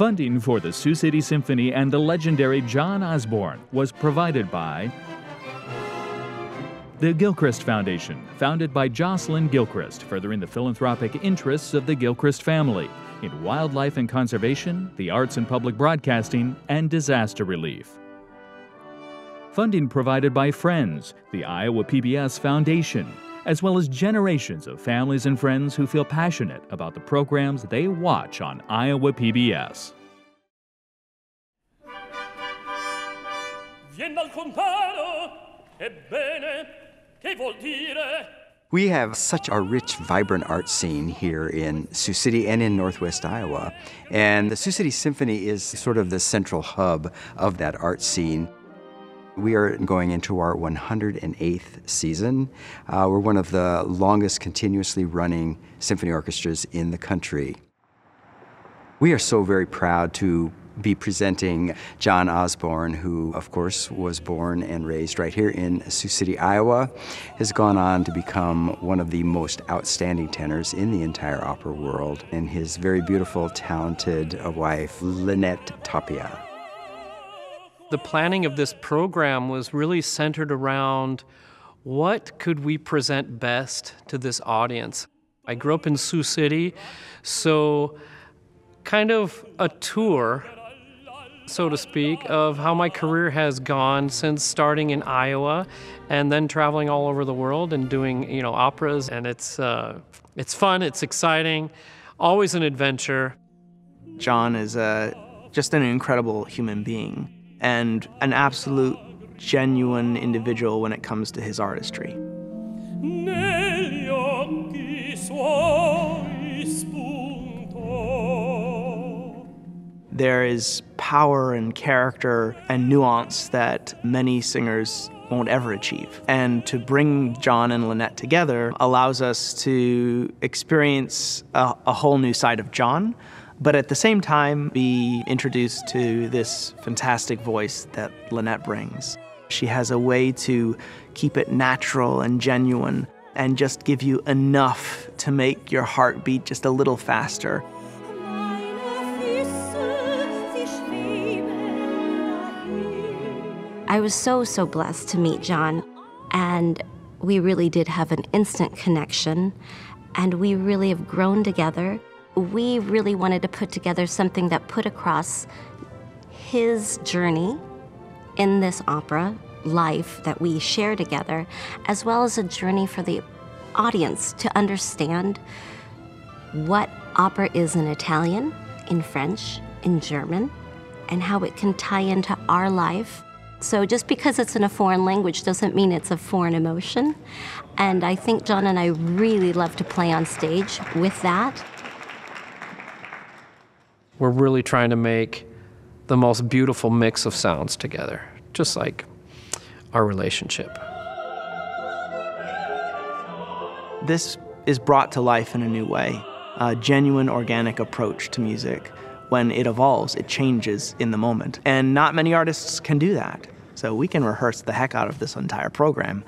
Funding for the Sioux City Symphony and the legendary John Osborn was provided by the Gilchrist Foundation, founded by Jocelyn Gilchrist, furthering the philanthropic interests of the Gilchrist family in wildlife and conservation, the arts and public broadcasting, and disaster relief. Funding provided by Friends, the Iowa PBS Foundation, as well as generations of families and friends who feel passionate about the programs they watch on Iowa PBS. We have such a rich, vibrant art scene here in Sioux City and in Northwest Iowa. And the Sioux City Symphony is sort of the central hub of that art scene. We are going into our 108th season. Uh, we're one of the longest continuously running symphony orchestras in the country. We are so very proud to be presenting John Osborn, who, of course, was born and raised right here in Sioux City, Iowa, has gone on to become one of the most outstanding tenors in the entire opera world, and his very beautiful, talented wife, Lynette Tapia. The planning of this program was really centered around what could we present best to this audience. I grew up in Sioux City, so kind of a tour, so to speak, of how my career has gone since starting in Iowa and then traveling all over the world and doing, you know, operas. And it's, uh, it's fun, it's exciting, always an adventure. John is uh, just an incredible human being and an absolute genuine individual when it comes to his artistry. There is power and character and nuance that many singers won't ever achieve. And to bring John and Lynette together allows us to experience a, a whole new side of John but at the same time be introduced to this fantastic voice that Lynette brings. She has a way to keep it natural and genuine and just give you enough to make your heart beat just a little faster. I was so, so blessed to meet John, and we really did have an instant connection, and we really have grown together we really wanted to put together something that put across his journey in this opera life that we share together, as well as a journey for the audience to understand what opera is in Italian, in French, in German, and how it can tie into our life. So just because it's in a foreign language doesn't mean it's a foreign emotion. And I think John and I really love to play on stage with that we're really trying to make the most beautiful mix of sounds together, just like our relationship. This is brought to life in a new way, a genuine organic approach to music. When it evolves, it changes in the moment. And not many artists can do that. So we can rehearse the heck out of this entire program,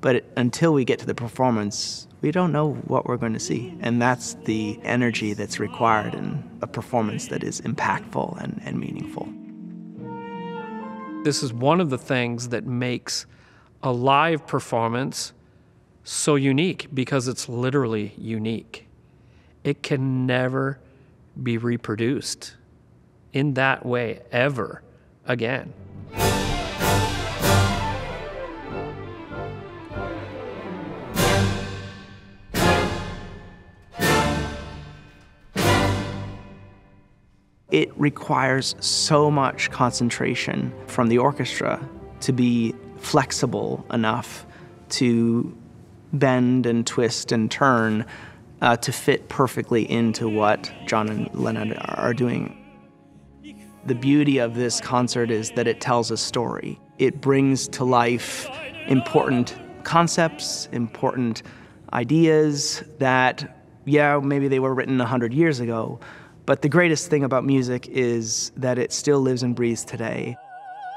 but until we get to the performance, we don't know what we're going to see. And that's the energy that's required in a performance that is impactful and, and meaningful. This is one of the things that makes a live performance so unique because it's literally unique. It can never be reproduced in that way ever again. It requires so much concentration from the orchestra to be flexible enough to bend and twist and turn uh, to fit perfectly into what John and Lynette are doing. The beauty of this concert is that it tells a story. It brings to life important concepts, important ideas that, yeah, maybe they were written 100 years ago, but the greatest thing about music is that it still lives and breathes today.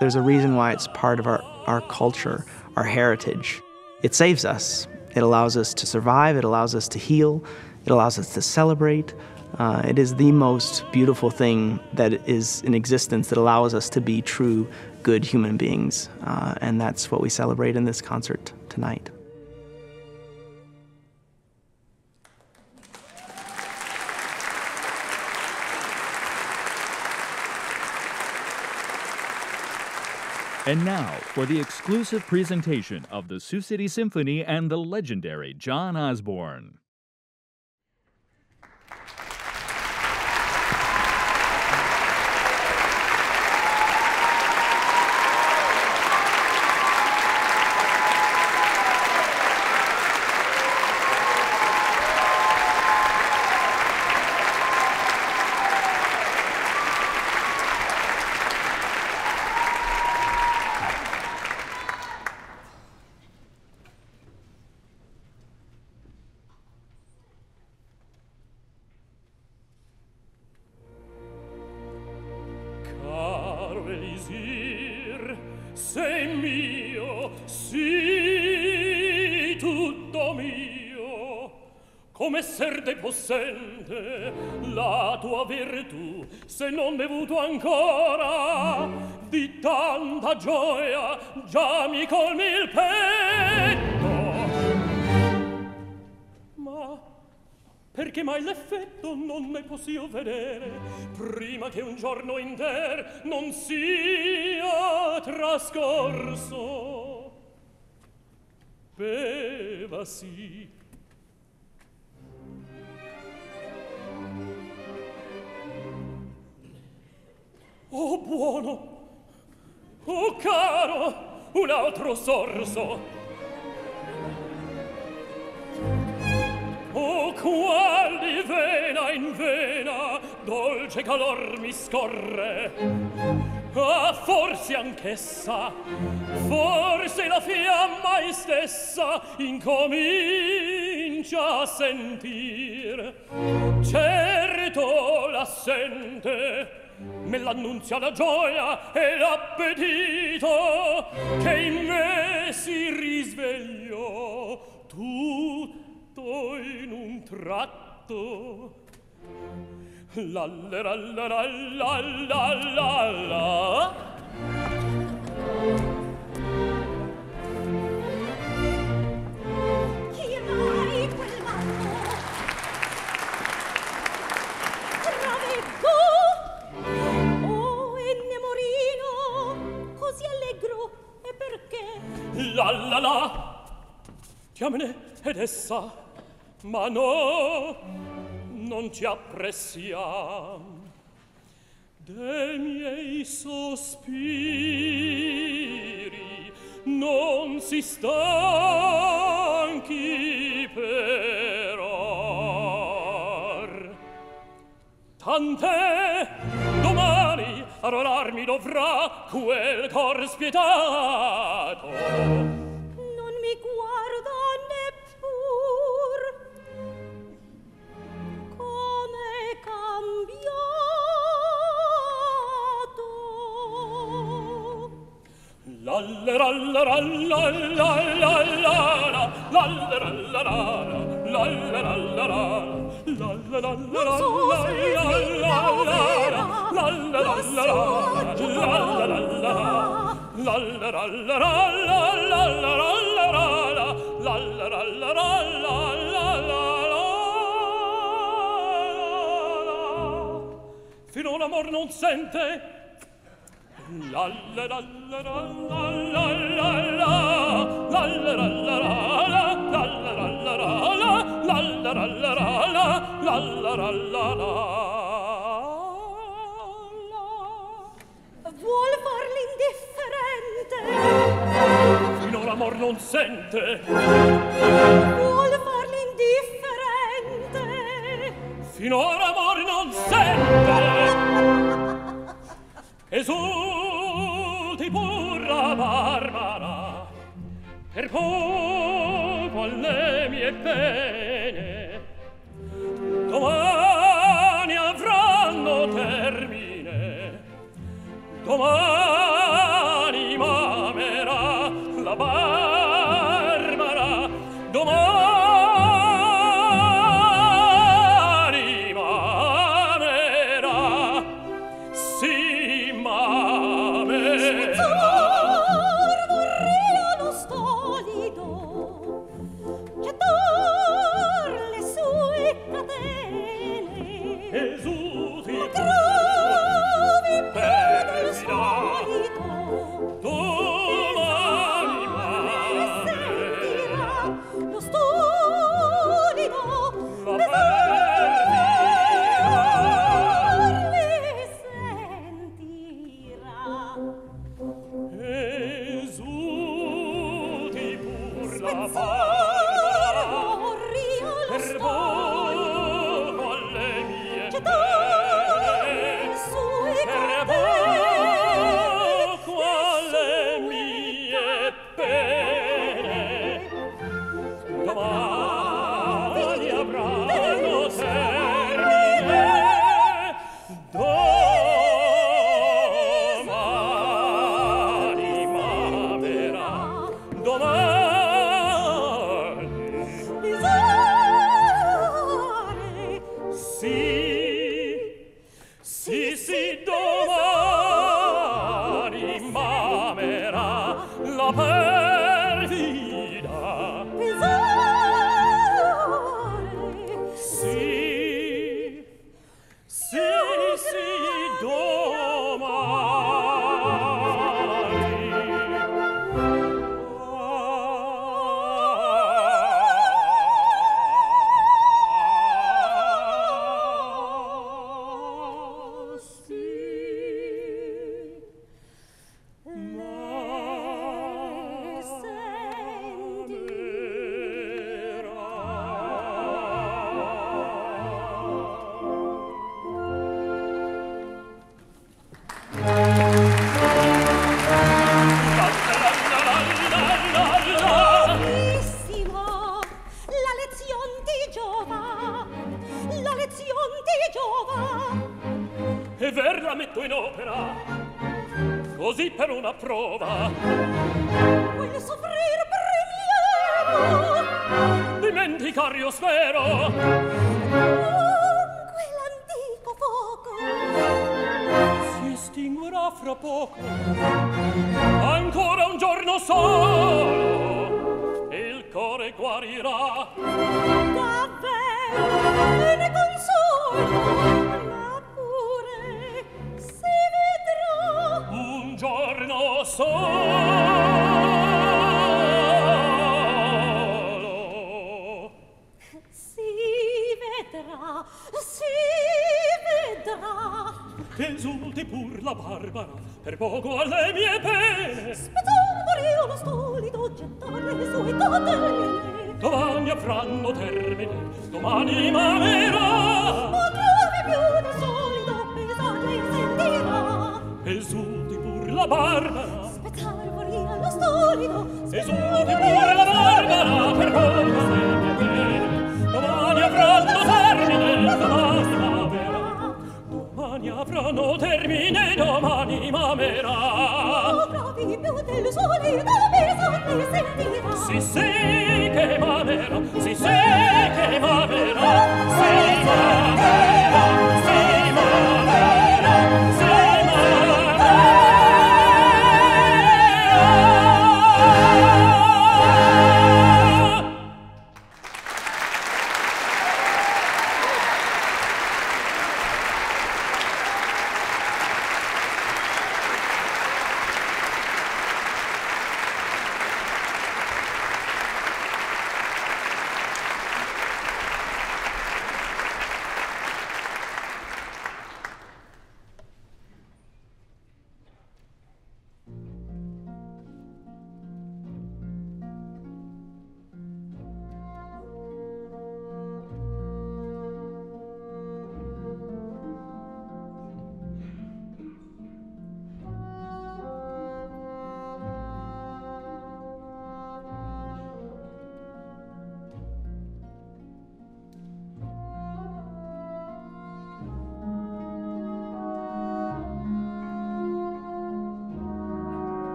There's a reason why it's part of our, our culture, our heritage. It saves us. It allows us to survive, it allows us to heal, it allows us to celebrate, Uh, it is the most beautiful thing that is in existence that allows us to be true, good human beings. Uh, and that's what we celebrate in this concert tonight. And now for the exclusive presentation of the Sioux City Symphony and the legendary John Osborn. sente la tua virtù se non bevuto ancora di tanta gioia già mi colmi il petto. Ma perché mai l'effetto non ne possio vedere prima che un giorno inter non sia trascorso? Beva sì Oh buono! Oh caro! Un altro sorso! Oh qual di vena in vena dolce calor mi scorre! Ah, forse anch'essa, forse la fiamma in stessa incomincia a sentir. Certo la sente, me l'annunzia la gioia e l'appetito che in me si risvegliò. Tutto in un tratto. La la la la la la la. Chiamene ed essa ma no non ci appressiam. De miei sospiri non si stanchi per or. Tante domani arruolarmi dovrà quel cor spietato. Non mi guarda neppur come cambiato. Lallerallerallallallalala, lallerallerallalala, Fino l'amor non sente la la la la la la la la la la la la la la la la la la la la la la la la la la la Vuol far l'indifferente Fino amor non sente Vuol far l'indifferente Fino amor non sente Esulti pur la Barbara Per pur fianco alle mie pene domani avranno termine. Domani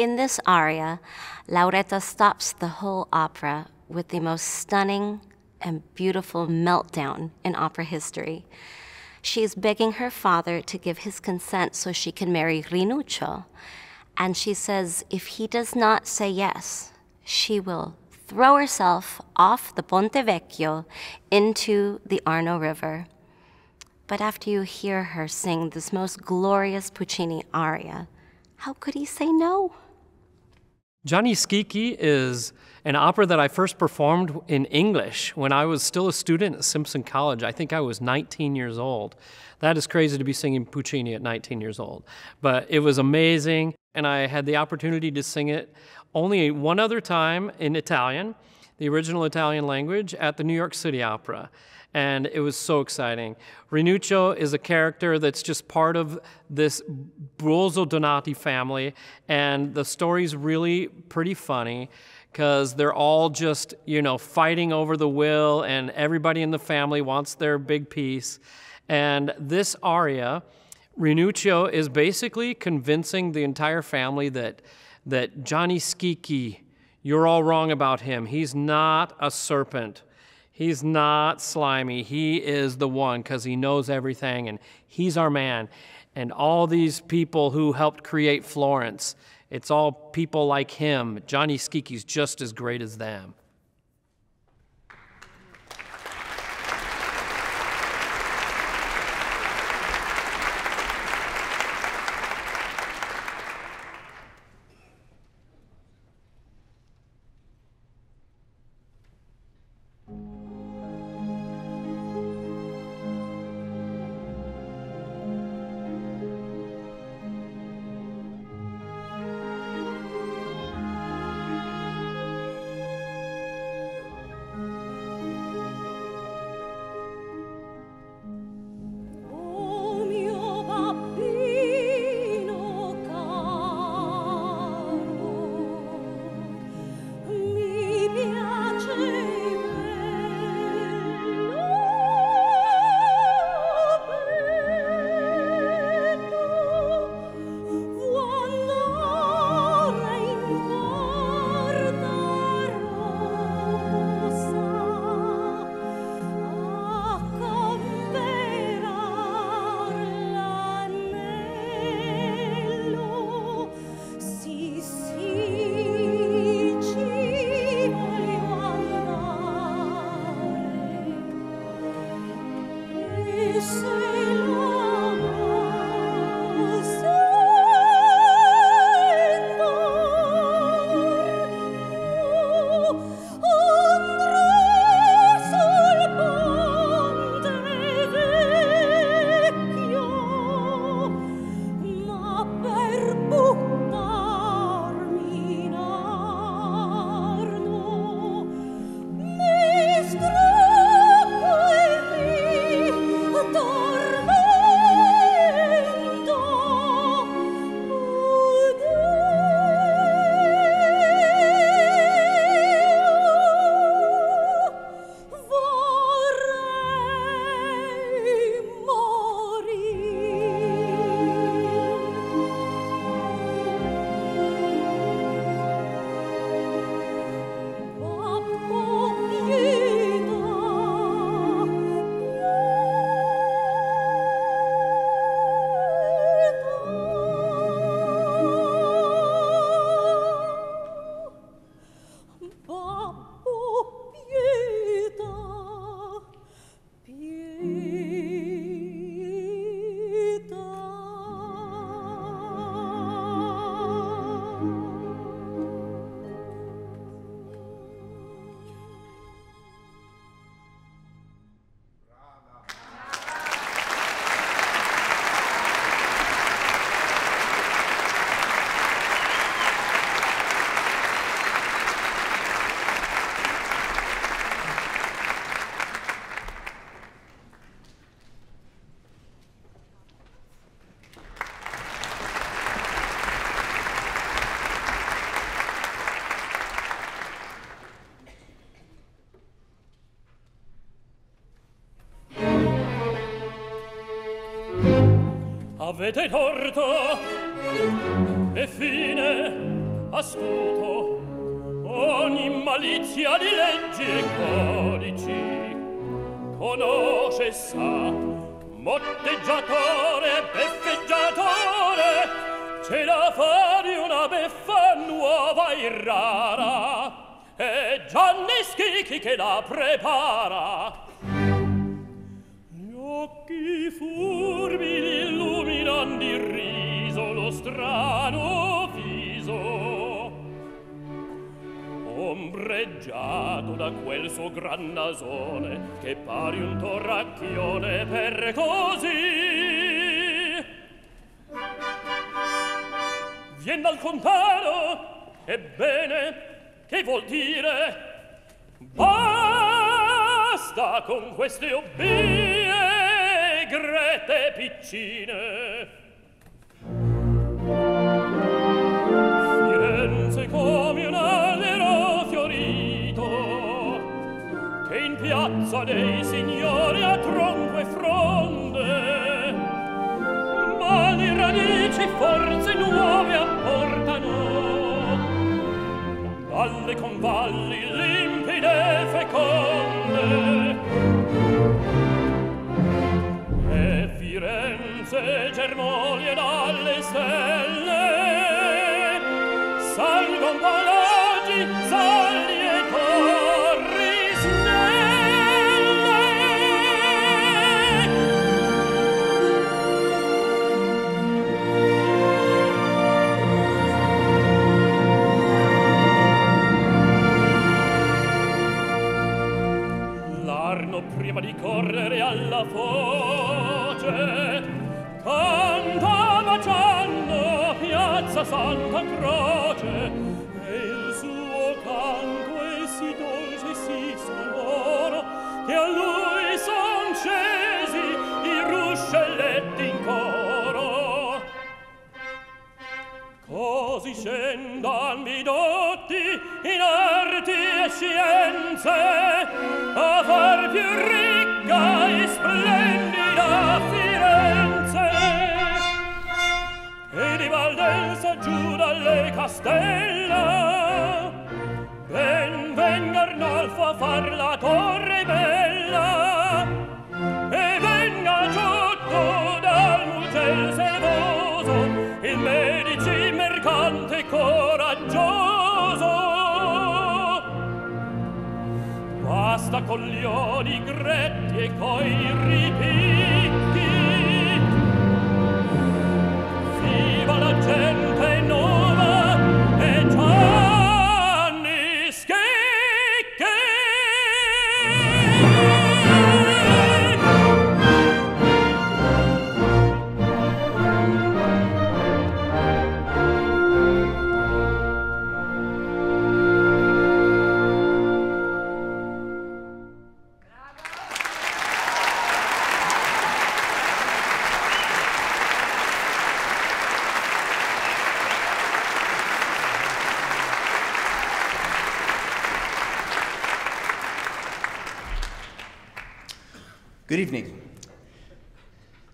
In this aria, Lauretta stops the whole opera with the most stunning and beautiful meltdown in opera history. She is begging her father to give his consent so she can marry Rinuccio. And she says if he does not say yes, she will throw herself off the Ponte Vecchio into the Arno River. But after you hear her sing this most glorious Puccini aria, how could he say no? Gianni Schicchi is an opera that I first performed in English when I was still a student at Simpson College. I think I was 19 years old. That is crazy to be singing Puccini at 19 years old. But it was amazing, and I had the opportunity to sing it only one other time in Italian, the original Italian language, at the New York City Opera. And it was so exciting. Rinuccio is a character that's just part of this Buoso Donati family, and the story's really pretty funny because they're all just, you know, fighting over the will, and everybody in the family wants their big piece. And this aria, Rinuccio is basically convincing the entire family that, that Gianni Schicchi, you're all wrong about him. He's not a serpent. He's not slimy. He is the one because he knows everything and he's our man. And all these people who helped create Florence, it's all people like him. Gianni Schicchi's just as great as them. avete torto e fine astuto ogni malizia di leggi e codici. Conosce e sa motteggiatore beffeggiatore ce la fa di una beffa nuova e rara. E Gianni Schicchi che la prepara. Gli occhi fuori strano viso ombreggiato da quel suo gran nasone che pari un torracchione per così. Vien dal contano ebbene che vuol dire? Basta con queste obbie grete piccine. forza dei signori a tronco e fronde. Ma le radici forze nuove apportano. Valle con valli limpide e feconde. E Firenze germoglia dalle stelle salgon palate nostra santa croce e il suo canto è sì dolce e sì sonoro che a lui son scesi i ruscelletti in coro. Così scendan bidotti in arti e scienze a far più ricca e splendida di Valdense giù dalle castella. Ben venga Arnolfo a far la torre bella. E venga giotto dal musel servoso il medici mercante coraggioso. Basta con gli oli gretti e coi ripicchi. Viva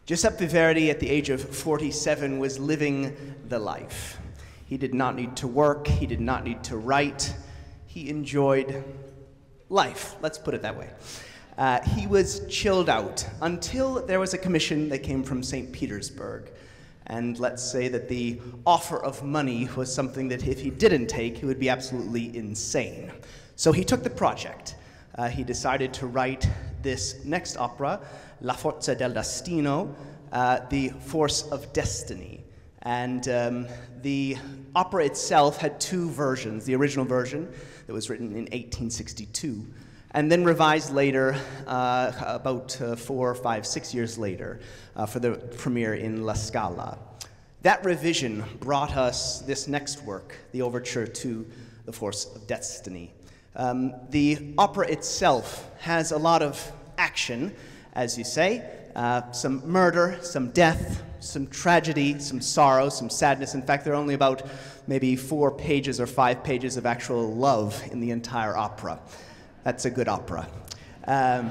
Giuseppe Verdi, at the age of 47, was living the life. He did not need to work, he did not need to write, he enjoyed life, let's put it that way. Uh, he was chilled out until there was a commission that came from St. Petersburg. And let's say that the offer of money was something that if he didn't take, he would be absolutely insane. So he took the project. Uh, he decided to write this next opera, La Forza del Destino, uh, The Force of Destiny. And um, the opera itself had two versions the original version that was written in 1862, and then revised later, uh, about uh, four, five, six years later, uh, for the premiere in La Scala. That revision brought us this next work, the overture to The Force of Destiny. Um, the opera itself has a lot of action, as you say, uh, some murder, some death, some tragedy, some sorrow, some sadness. In fact, there are only about maybe four pages or five pages of actual love in the entire opera. That's a good opera. Um,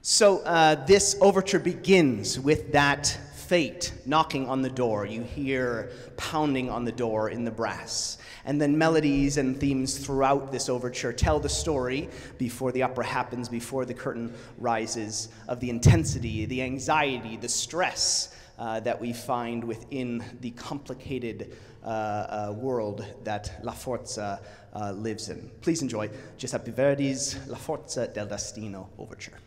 so uh, this overture begins with that fate knocking on the door. You hear pounding on the door in the brass. And then melodies and themes throughout this overture tell the story before the opera happens, before the curtain rises, of the intensity, the anxiety, the stress uh, that we find within the complicated uh, uh, world that La Forza uh, lives in. Please enjoy Giuseppe Verdi's La Forza del Destino overture.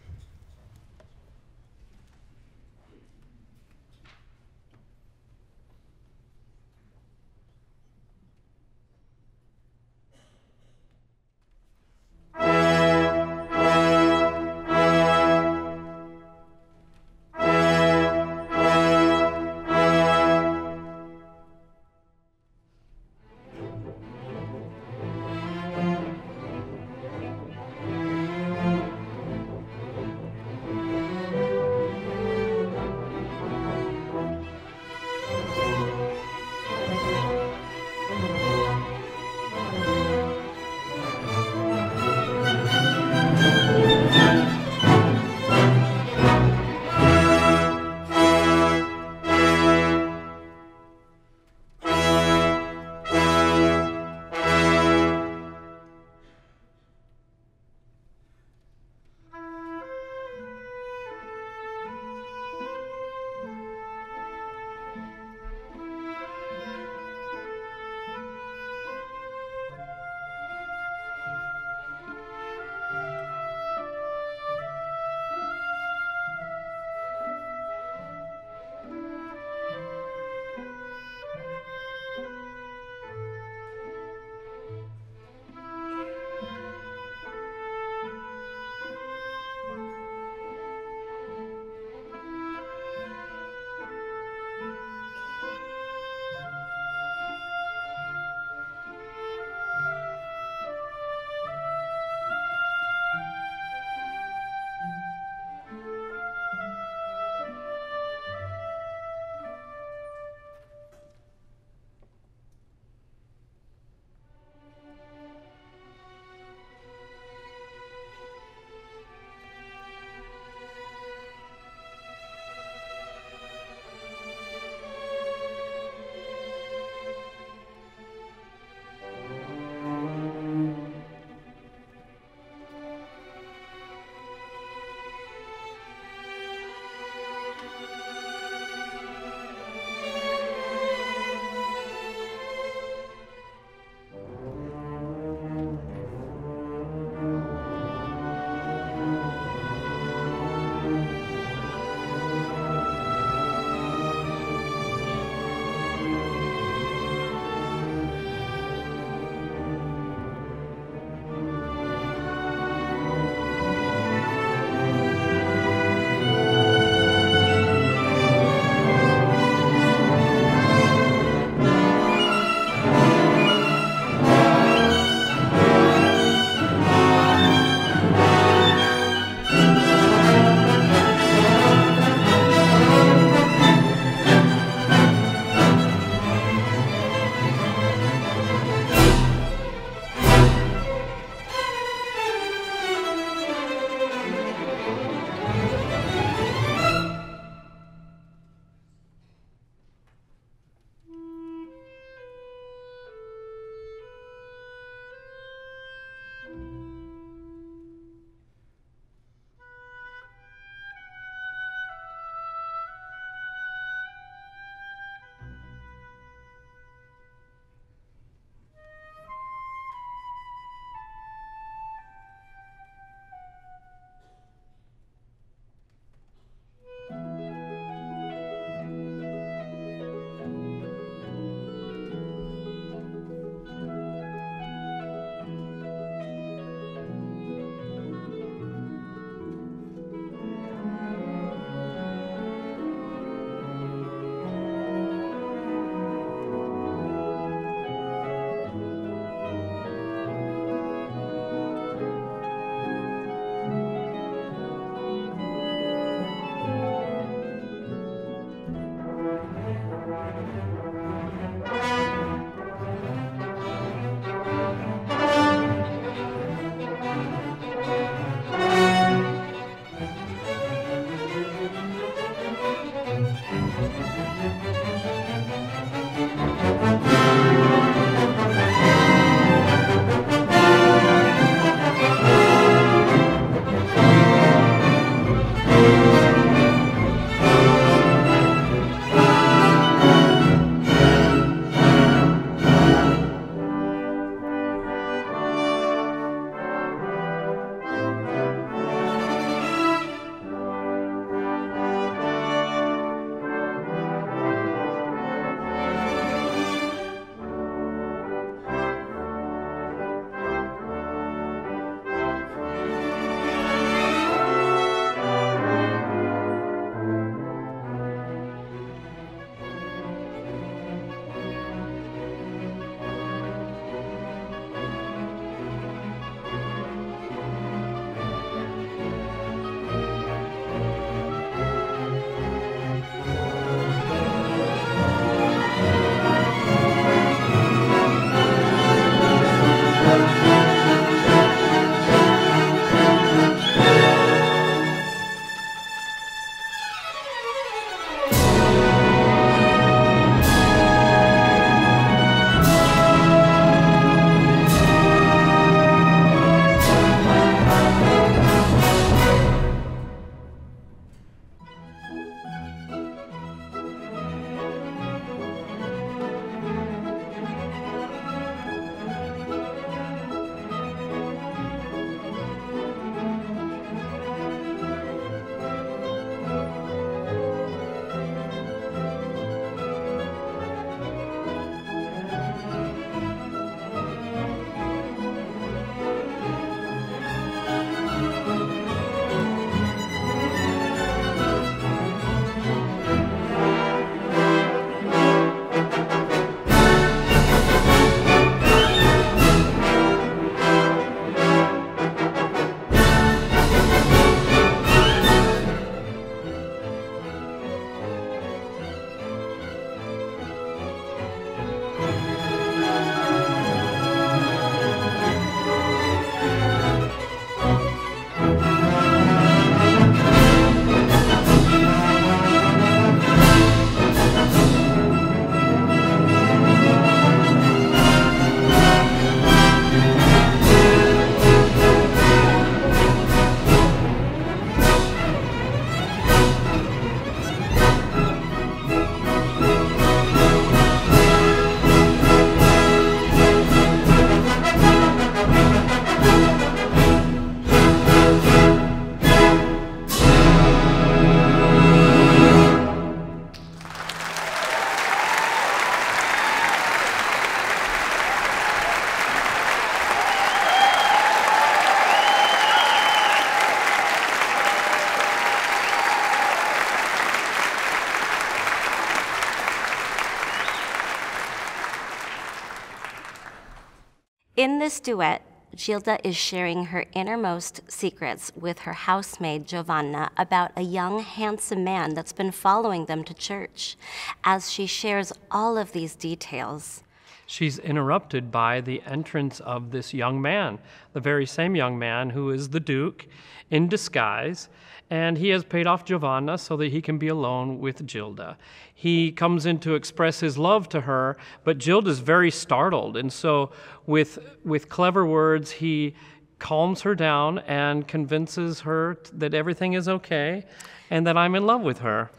In this duet, Gilda is sharing her innermost secrets with her housemaid Giovanna about a young, handsome man that's been following them to church. As she shares all of these details, she's interrupted by the entrance of this young man, the very same young man who is the Duke in disguise. And he has paid off Giovanna so that he can be alone with Gilda. He comes in to express his love to her, but Gilda's very startled. And so, with, with clever words, he calms her down and convinces her that everything is okay and that I'm in love with her.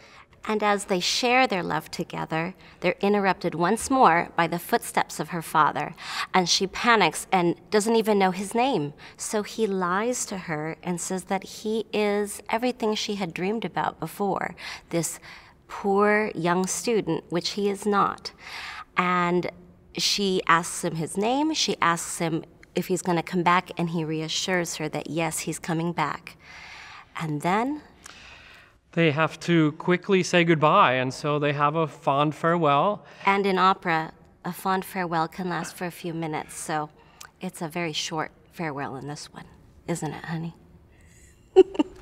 And as they share their love together, they're interrupted once more by the footsteps of her father. And she panics and doesn't even know his name. So he lies to her and says that he is everything she had dreamed about before this poor young student, which he is not. And she asks him his name, she asks him if he's going to come back, and he reassures her that yes, he's coming back. And then they have to quickly say goodbye, and so they have a fond farewell. And in opera, a fond farewell can last for a few minutes, so it's a very short farewell in this one, isn't it, honey?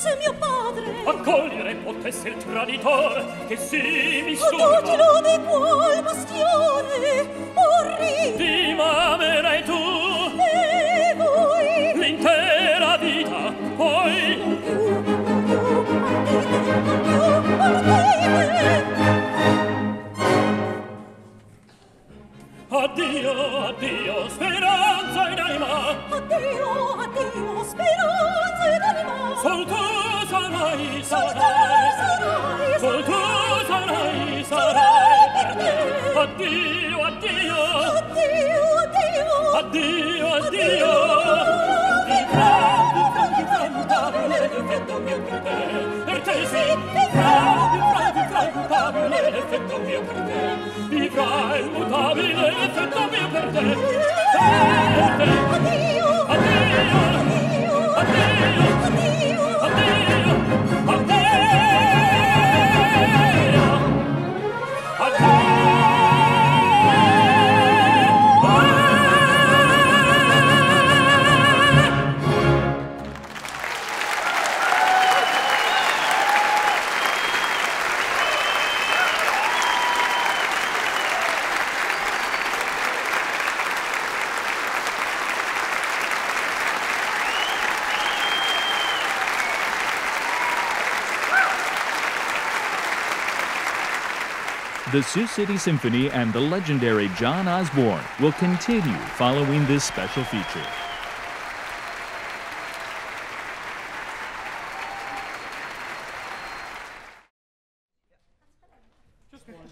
fosse mio padre accogliere potesse il traditor che si mi sono o tutti lode qual bastione orri ti m'amerai tu e voi l'intera vita poi non più non più Partite, più non più non addio, addio, speranza in anima. Addio, addio, speranza in anima. Sol tu sarai, sarai, sol tu sarai, sarai per me. Addio, addio, addio, addio, addio, addio. Ti canto, ti canto, ti canto, per te, per te sì, ti canto mutabile l'effetto mio per te. Vivrai immutabile l'effetto mio per te. Per te. Addio. Addio. Addio. Addio. Addio. The Sioux City Symphony and the legendary John Osborn will continue following this special feature.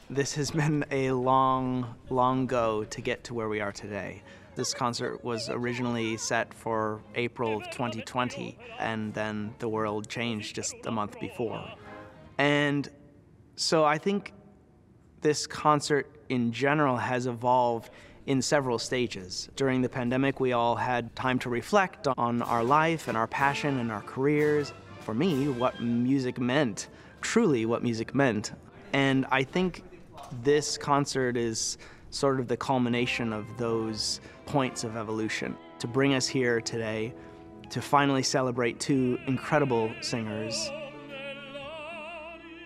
This has been a long, long go to get to where we are today. This concert was originally set for April of 2020, and then the world changed just a month before. And so I think this concert in general has evolved in several stages. During the pandemic, we all had time to reflect on our life and our passion and our careers. For me, what music meant, truly what music meant. And I think this concert is sort of the culmination of those points of evolution to bring us here today to finally celebrate two incredible singers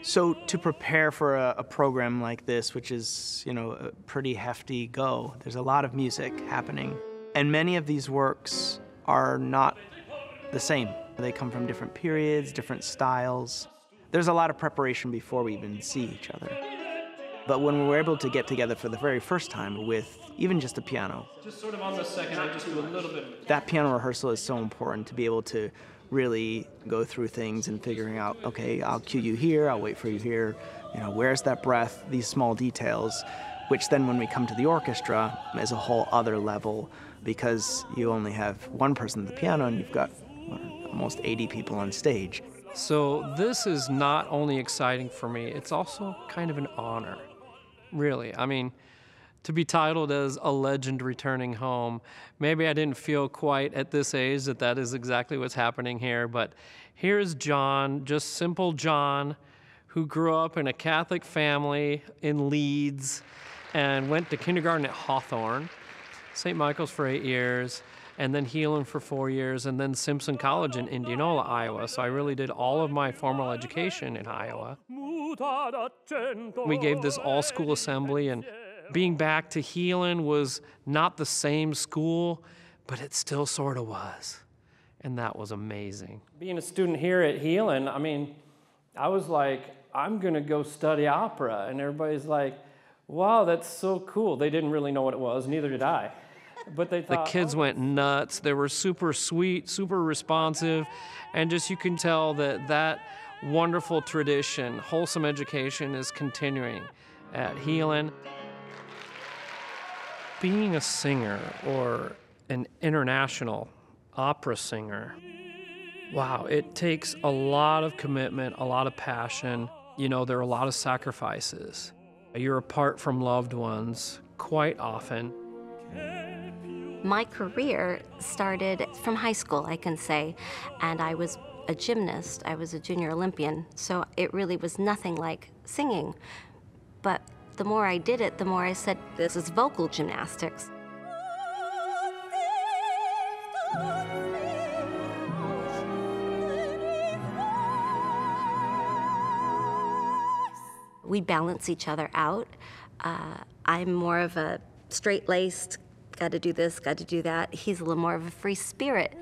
so to prepare for a, a program like this, which is, you know, a pretty hefty go, there's a lot of music happening. And many of these works are not the same. They come from different periods, different styles. There's a lot of preparation before we even see each other. But when we were able to get together for the very first time with even just a piano, Just sort of on the second, I just do a little bit. that piano rehearsal is so important to be able to really go through things and figuring out okay i'll cue you here i'll wait for you here you know where's that breath these small details which then when we come to the orchestra is a whole other level because you only have one person at the piano and you've got almost 80 people on stage So this is not only exciting for me, it's also kind of an honor. Really. I mean, to be titled as a legend returning home, maybe I didn't feel quite at this age that that is exactly what's happening here, but here's John, just simple John, who grew up in a Catholic family in Leeds and went to kindergarten at Hawthorne. St. Michael's for eight years, and then Heelan for four years, and then Simpson College in Indianola, Iowa. So I really did all of my formal education in Iowa. We gave this all school assembly, and being back to Heelan was not the same school, but it still sort of was. And that was amazing. Being a student here at Heelan, I mean, I was like, I'm going to go study opera. And everybody's like, wow, that's so cool. They didn't really know what it was, neither did I. But they thought, the kids oh. went nuts. They were super sweet, super responsive, and just you can tell that that wonderful tradition, wholesome education, is continuing at Heelan. Being a singer or an international opera singer, Wow, it takes a lot of commitment, a lot of passion. You know, there are a lot of sacrifices. You're apart from loved ones quite often. My career started from high school, I can say, and I was a gymnast. I was a junior Olympian, so it really was nothing like singing. But the more I did it, the more I said, this is vocal gymnastics. We balance each other out. Uh, I'm more of a straight laced, got to do this, got to do that. He's a little more of a free spirit.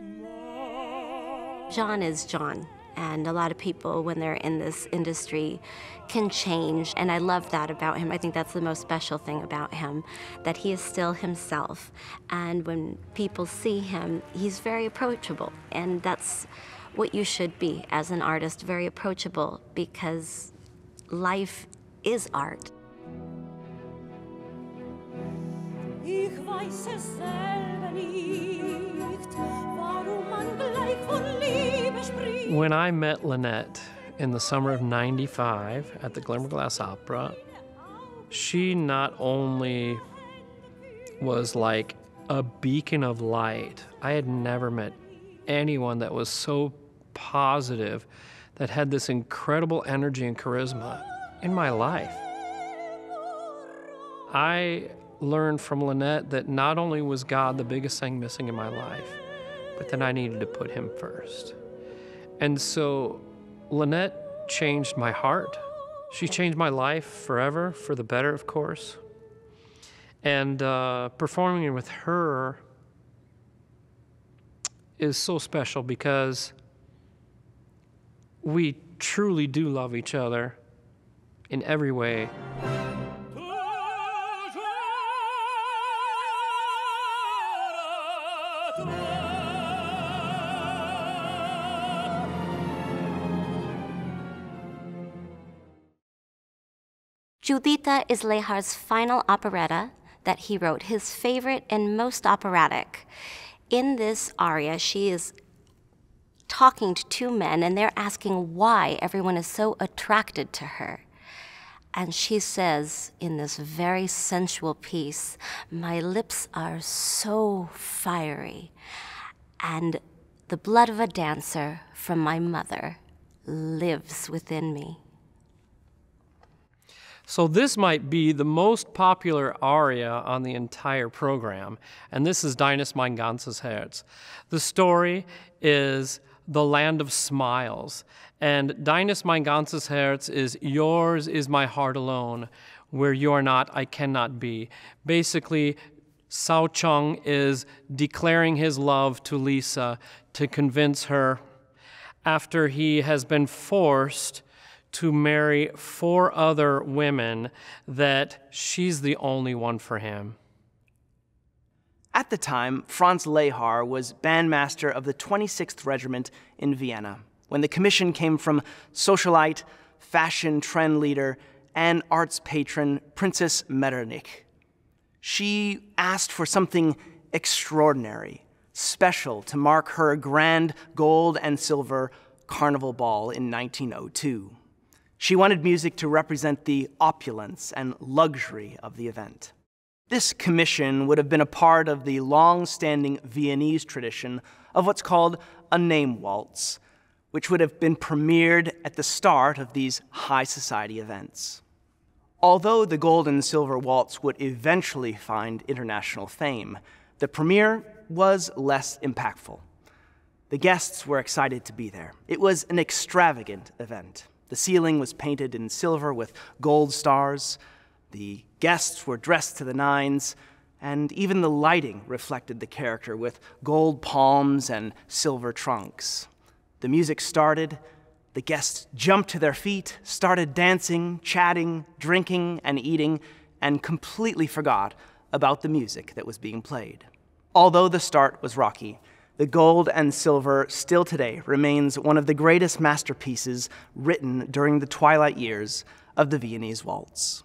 John is John. And a lot of people, when they're in this industry, can change. And I love that about him. I think that's the most special thing about him, that he is still himself. And when people see him, he's very approachable. And that's what you should be as an artist very approachable because life is art. Ich weiß es selber nicht, warum man gleich von Liebe spricht. When I met Lynette in the summer of 95 at the Glimmerglass Opera, she not only was like a beacon of light, I had never met anyone that was so positive, that had this incredible energy and charisma in my life. I learned from Lynette that not only was God the biggest thing missing in my life, but then I needed to put Him first. And so Lynette changed my heart. She changed my life forever, for the better, of course. And uh, performing with her is so special because we truly do love each other in every way. Giuditta is Lehar's final operetta that he wrote, his favorite and most operatic. In this aria, she is talking to two men, and they're asking why everyone is so attracted to her. And she says in this very sensual piece, My lips are so fiery, and the blood of a dancer from my mother lives within me. So, this might be the most popular aria on the entire program, and this is Dein ist mein ganzes Herz. The story is The Land of Smiles, and Dein ist mein ganzes Herz is Yours is my heart alone, where you are not, I cannot be. Basically, Sou-Chong is declaring his love to Lisa to convince her after he has been forced to marry four other women that she's the only one for him. At the time, Franz Lehar was bandmaster of the 26th Regiment in Vienna when the commission came from socialite, fashion trend leader, and arts patron Princess Metternich. She asked for something extraordinary, special to mark her grand gold and silver carnival ball in 1902. She wanted music to represent the opulence and luxury of the event. This commission would have been a part of the long standing Viennese tradition of what's called a name waltz, which would have been premiered at the start of these high society events. Although the gold and silver waltz would eventually find international fame, the premiere was less impactful. The guests were excited to be there. It was an extravagant event. The ceiling was painted in silver with gold stars. The guests were dressed to the nines, and even the lighting reflected the character with gold palms and silver trunks. The music started. The guests jumped to their feet, started dancing, chatting, drinking, and eating, and completely forgot about the music that was being played. Although the start was rocky, the gold and silver still today remains one of the greatest masterpieces written during the twilight years of the Viennese waltz.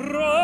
Traumschön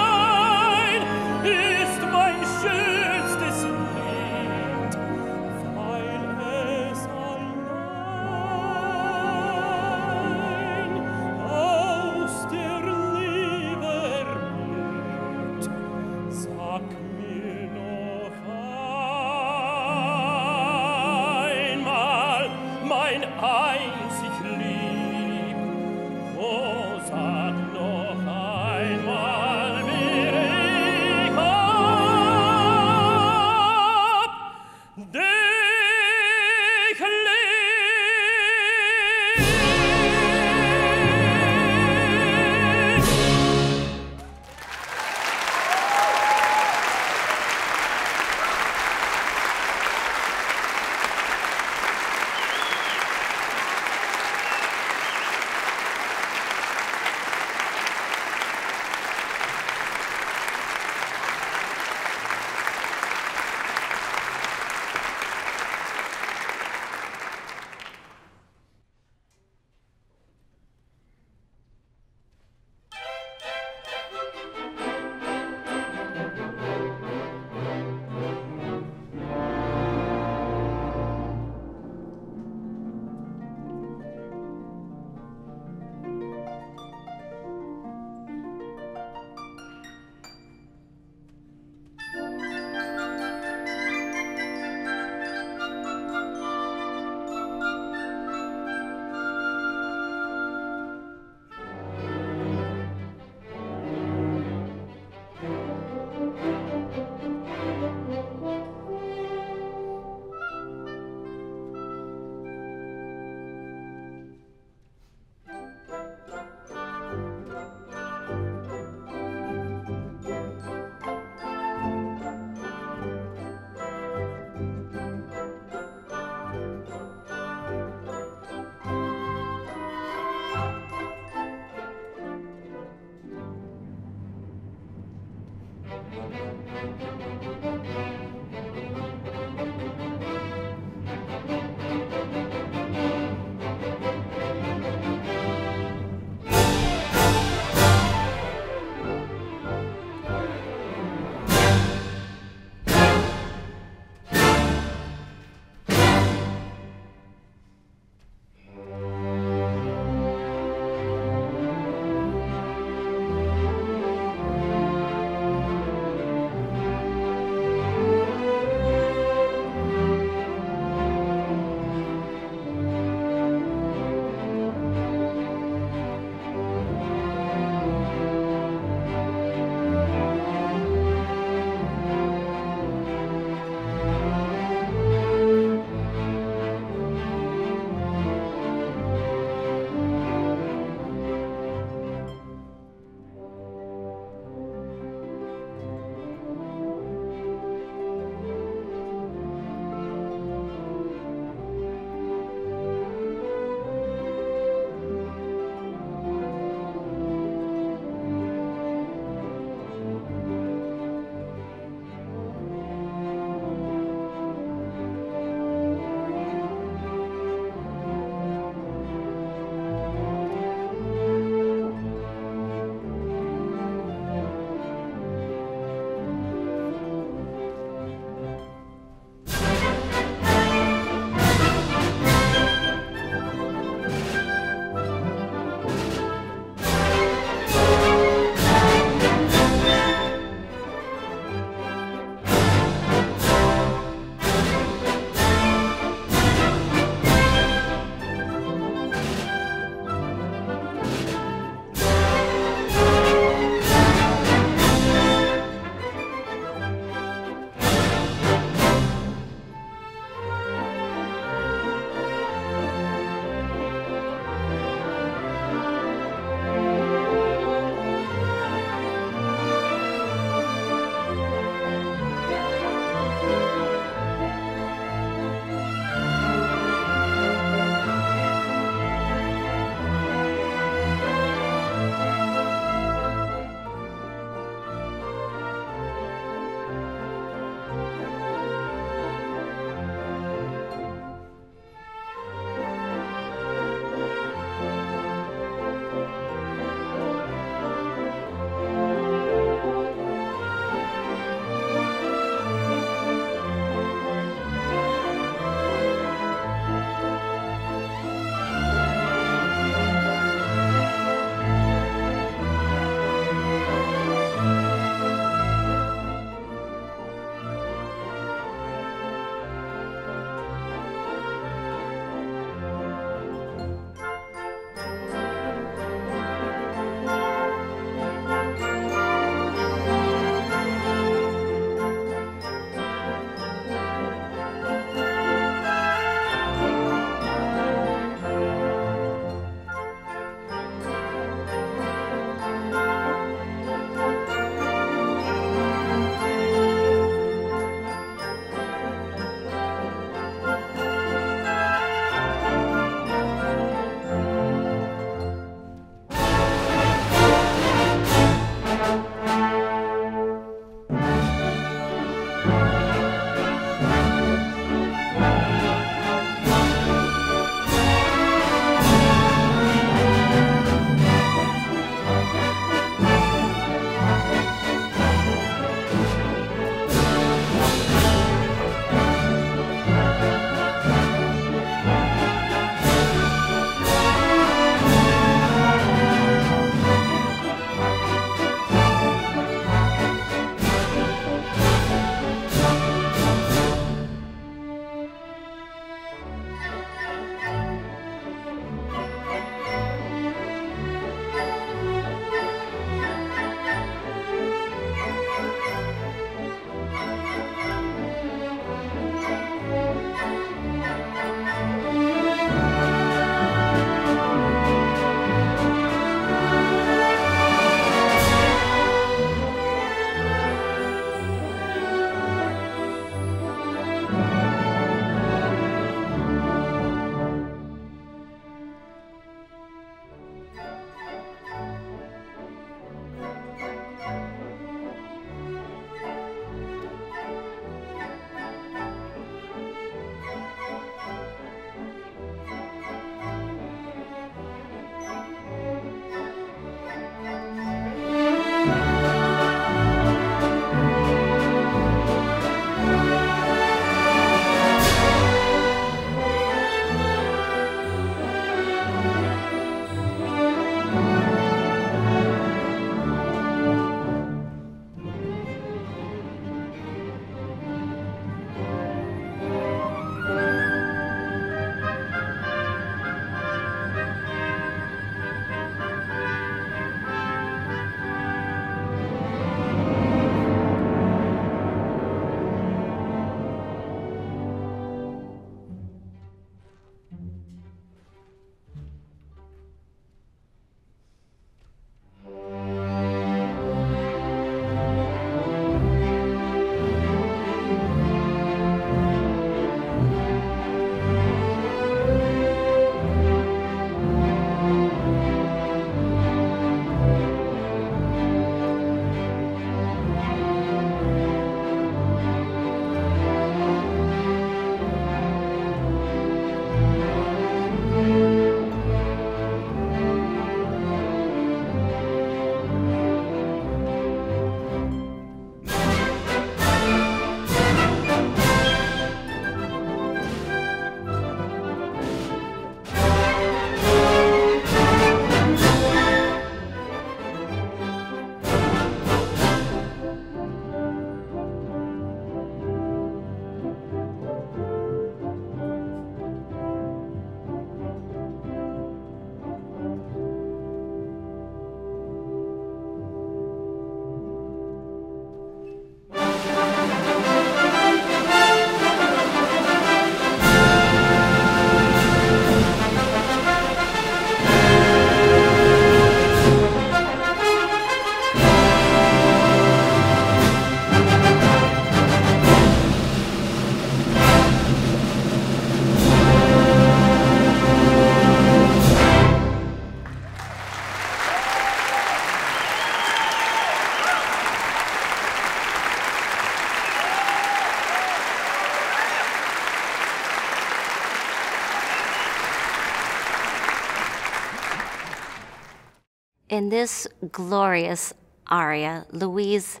this glorious aria, Louise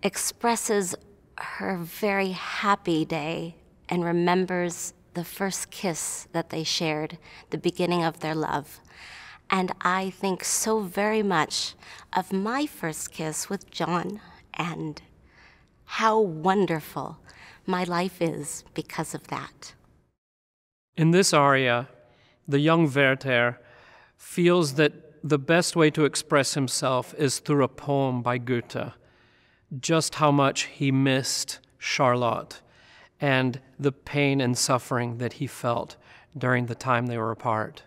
expresses her very happy day and remembers the first kiss that they shared, the beginning of their love. And I think so very much of my first kiss with John and how wonderful my life is because of that. In this aria, the young Werther feels that the best way to express himself is through a poem by Goethe, just how much he missed Charlotte and the pain and suffering that he felt during the time they were apart.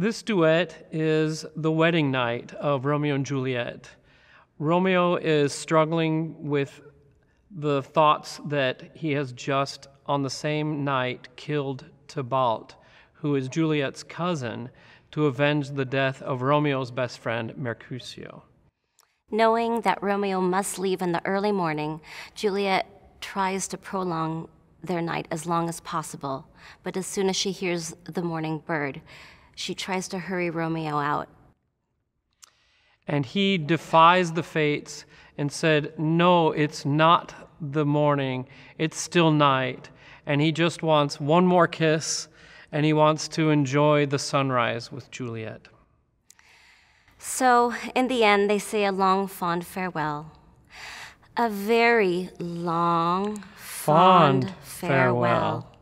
This duet is the wedding night of Romeo and Juliet. Romeo is struggling with the thoughts that he has just on the same night killed Tybalt, who is Juliet's cousin, to avenge the death of Romeo's best friend, Mercutio. Knowing that Romeo must leave in the early morning, Juliet tries to prolong their night as long as possible. But as soon as she hears the morning bird, she tries to hurry Romeo out. And he defies the fates and said, No, it's not the morning, it's still night. And he just wants one more kiss and he wants to enjoy the sunrise with Juliet. So, in the end, they say a long, fond farewell. A very long, fond, Fond farewell. farewell.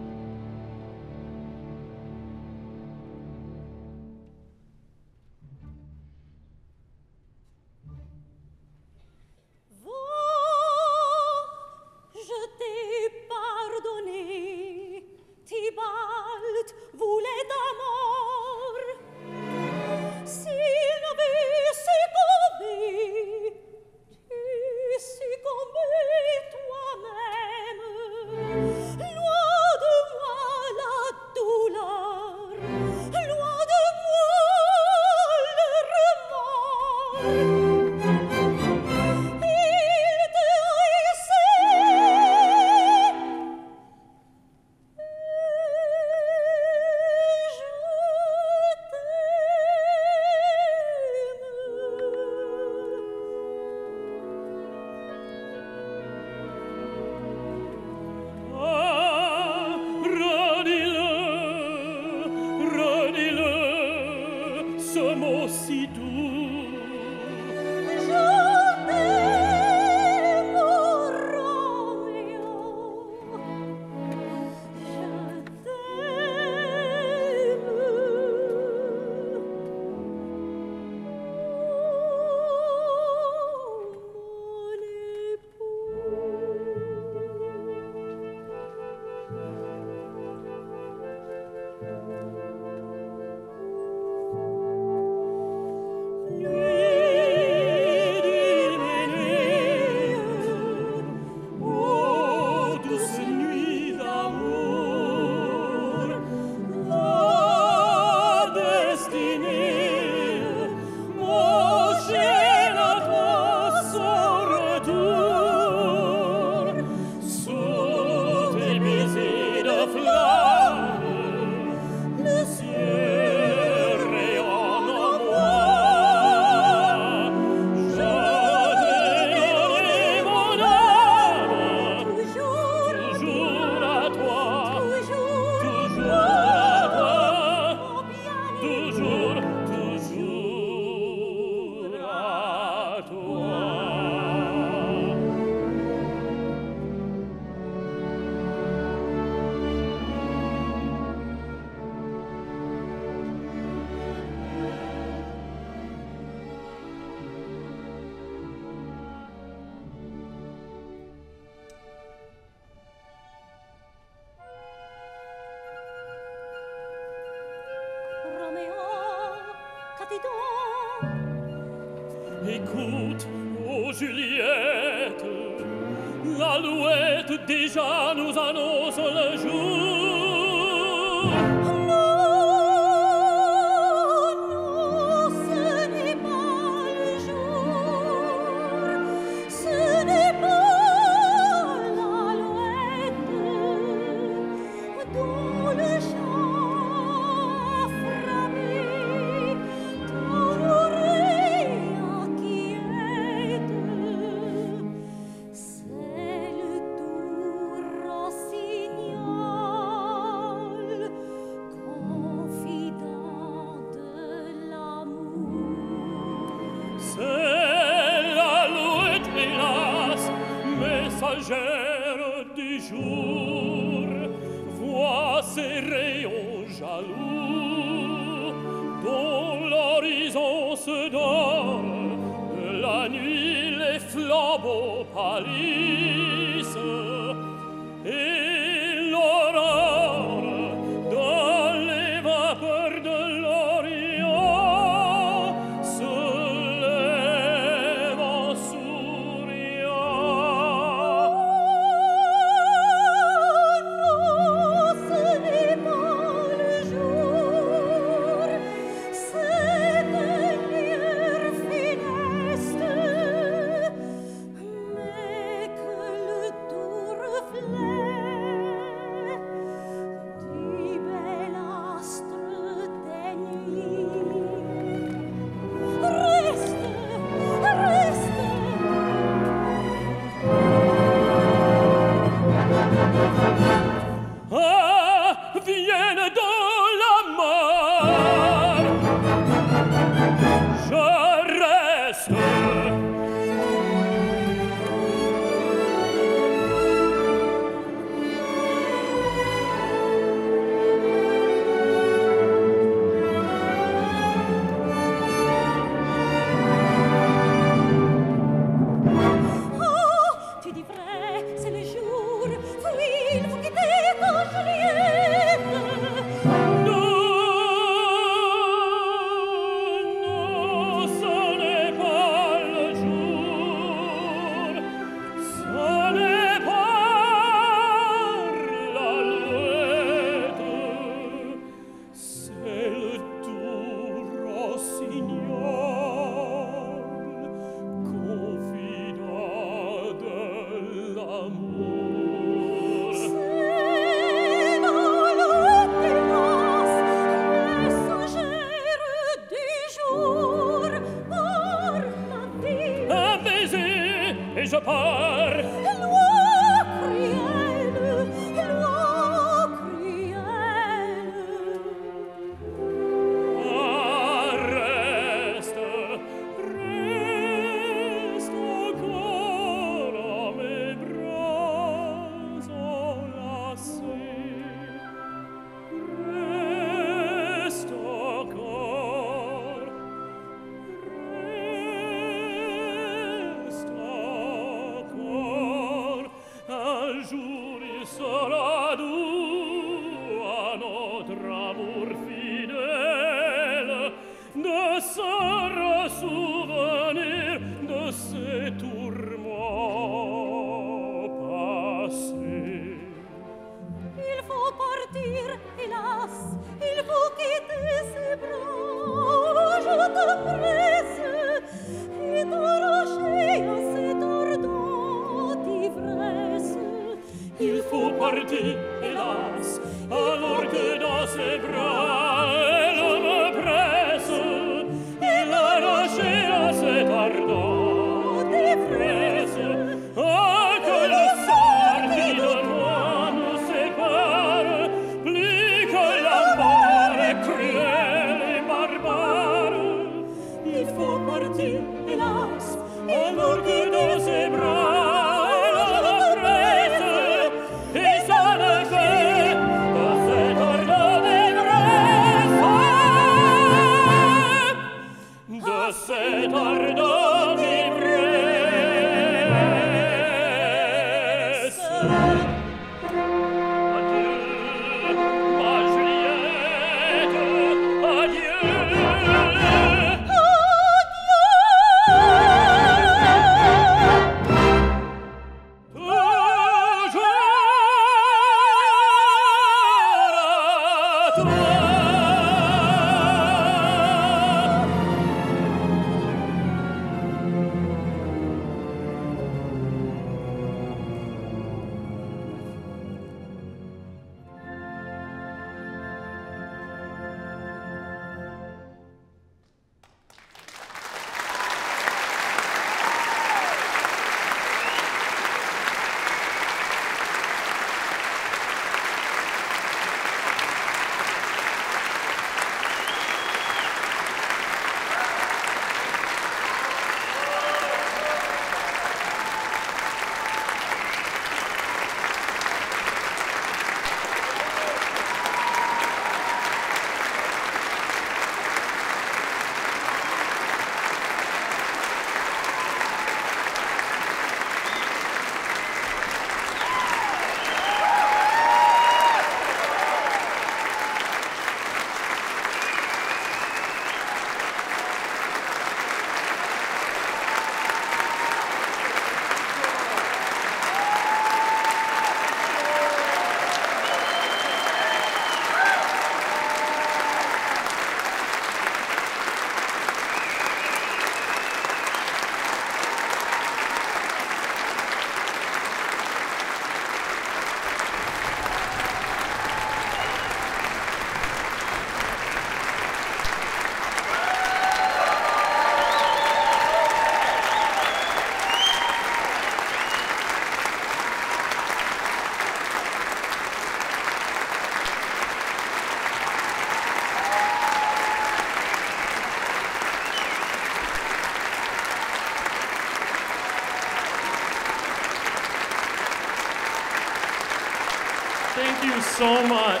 So much.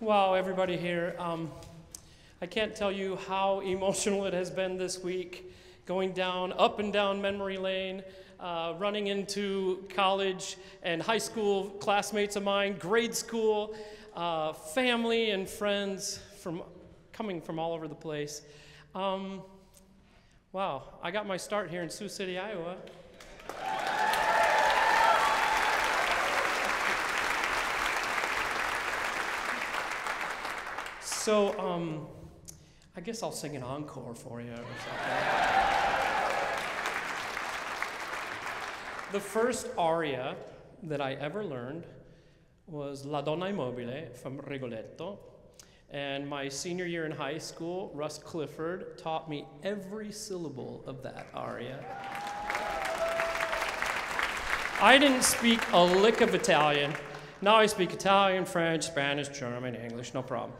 Wow, everybody here. Um, I can't tell you how emotional it has been this week, going down, up and down memory lane, uh, running into college and high school classmates of mine, grade school, uh, family and friends from coming from all over the place. Um, wow, I got my start here in Sioux City, Iowa. So, um, I guess I'll sing an encore for you or something. the first aria that I ever learned was La donna è mobile from Rigoletto. And my senior year in high school, Russ Clifford taught me every syllable of that aria. I didn't speak a lick of Italian. Now I speak Italian, French, Spanish, German, English, no problem.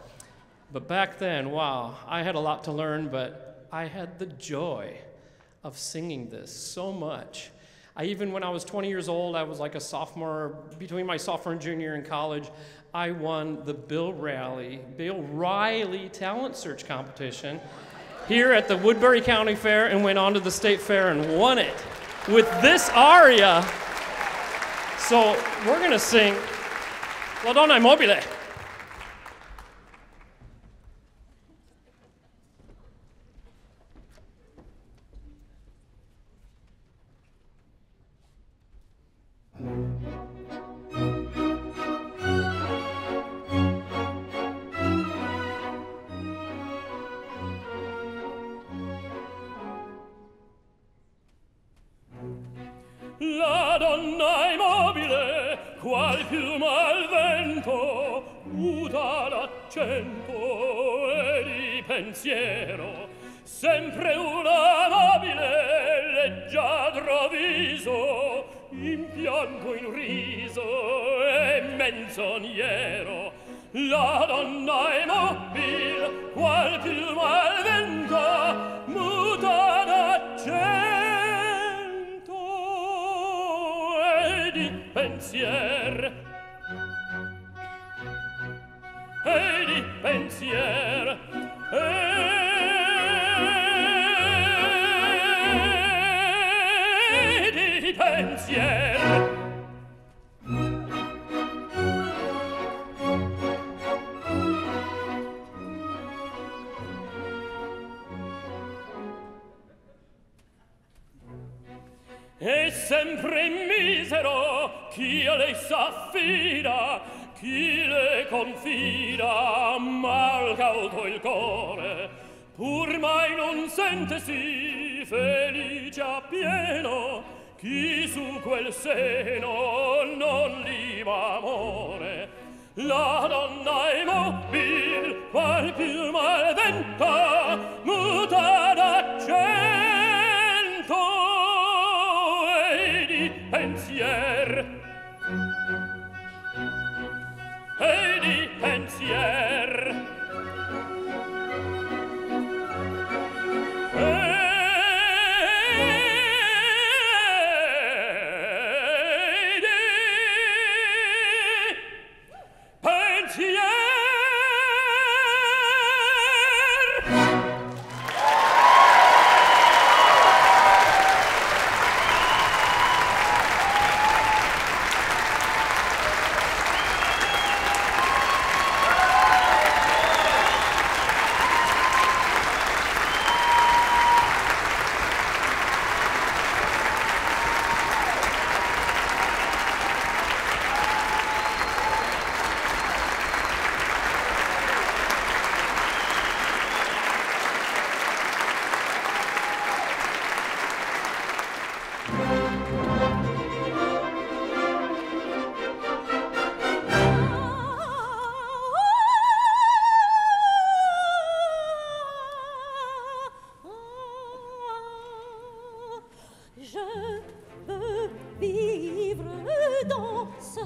But back then, wow, I had a lot to learn, but I had the joy of singing this so much. I even, when I was 20 years old, I was like a sophomore, between my sophomore and junior in college, I won the Bill Riley, Bill Riley Talent Search Competition here at the Woodbury County Fair and went on to the state fair and won it with this aria. So we're gonna sing La donna è mobile. Je veux vivre dans ce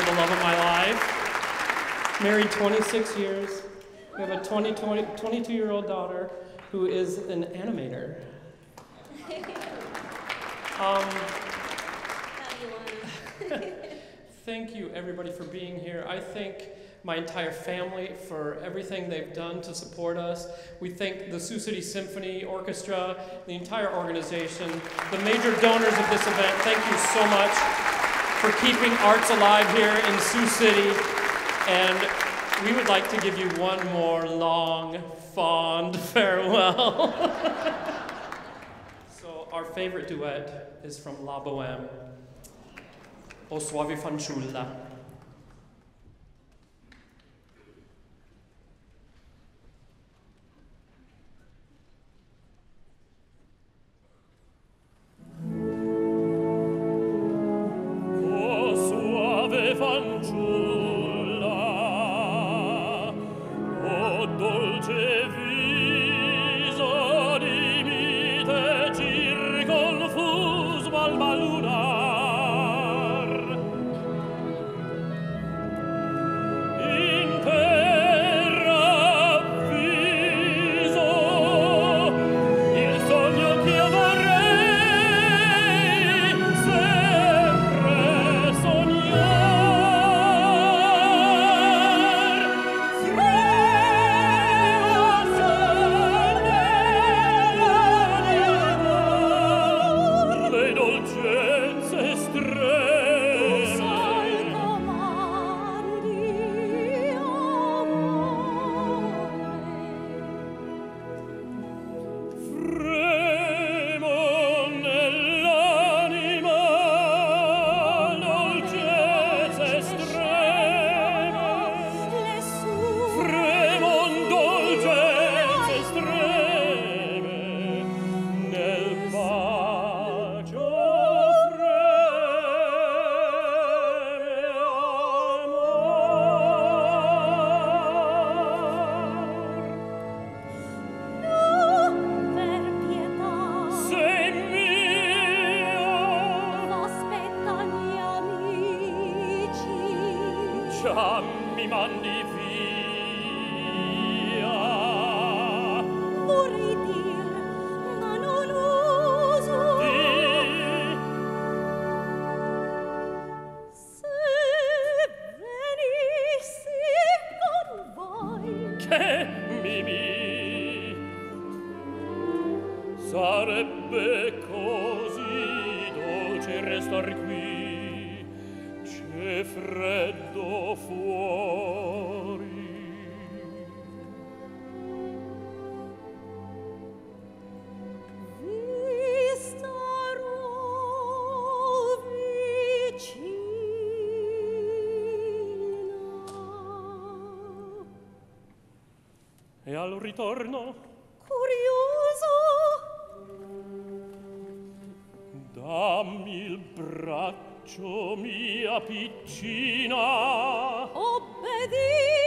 Tapia, the love of my life. Married 26 years. We have a 20, 20, 22 year old daughter who is an animator. Um, thank you, everybody, for being here. I thank my entire family for everything they've done to support us. We thank the Sioux City Symphony Orchestra, the entire organization, the major donors of this event. Thank you so much for keeping arts alive here in Sioux City. And we would like to give you one more long, fond farewell. so, our favorite duet is from La Boheme, O soave fanciulla. al ritorno. Curioso. Dammi il braccio mia piccina. Obbedisco!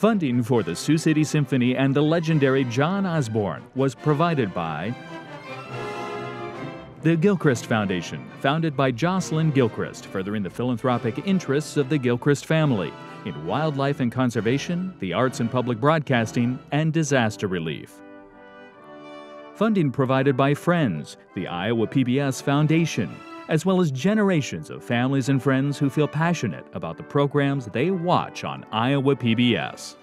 Funding for the Sioux City Symphony and the legendary John Osborn was provided by the Gilchrist Foundation, founded by Jocelyn Gilchrist, furthering the philanthropic interests of the Gilchrist family in wildlife and conservation, the arts and public broadcasting, and disaster relief. Funding provided by Friends, the Iowa PBS Foundation, as well as generations of families and friends who feel passionate about the programs they watch on Iowa PBS.